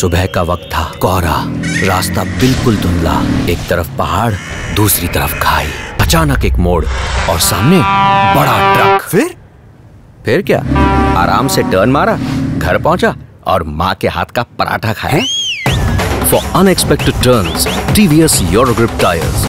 सुबह का वक्त था। कोहरा रास्ता बिल्कुल धुंधला। एक तरफ़ पहाड़ दूसरी तरफ़ खाई। अचानक एक मोड़ और सामने बड़ा ट्रक। फिर? फिर क्या? आराम से टर्न मारा घर पहुँचा और माँ के हाथ का पराठा खाया। For unexpected turns TVS Eurogrip tyres